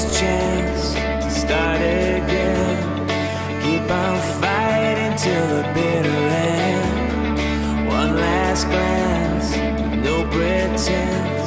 This chance to start again. Keep on fighting till the bitter end. One last glance, no pretense.